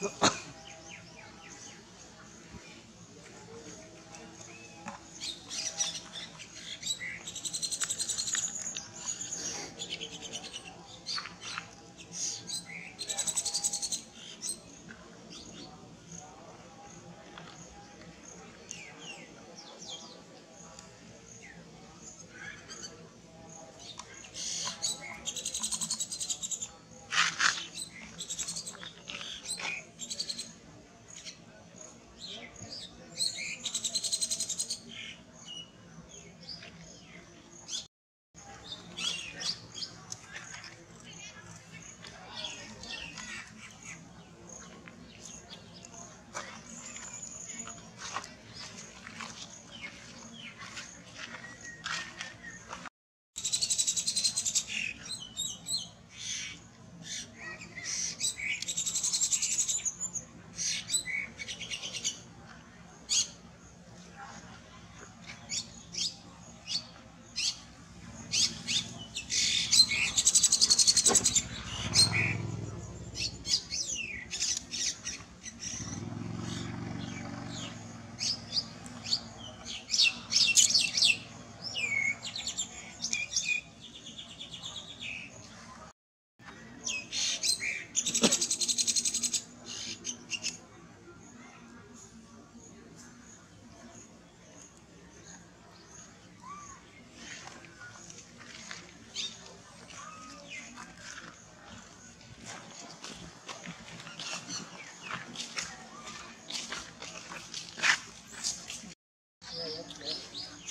No.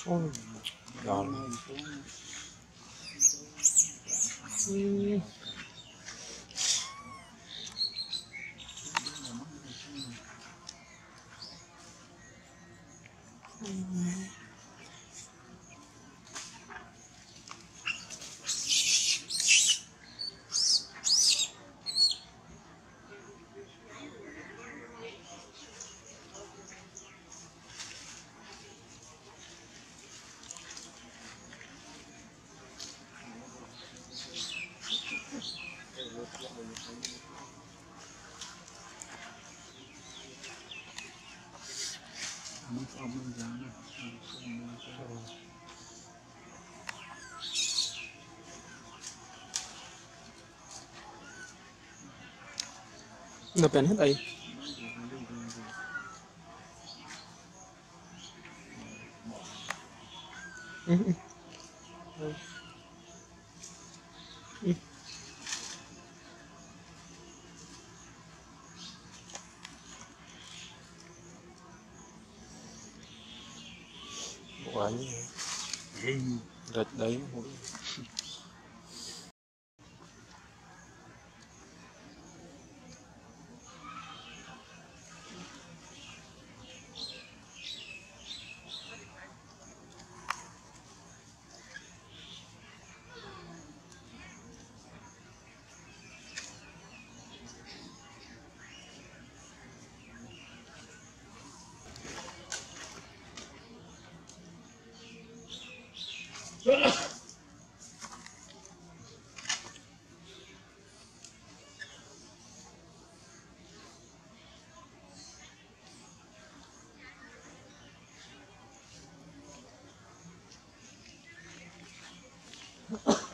Olmuyor. Yani. Hmm. Nó bèn hết đây. Ừ. Ừ. Ừ. ừ. Rệt đấy. you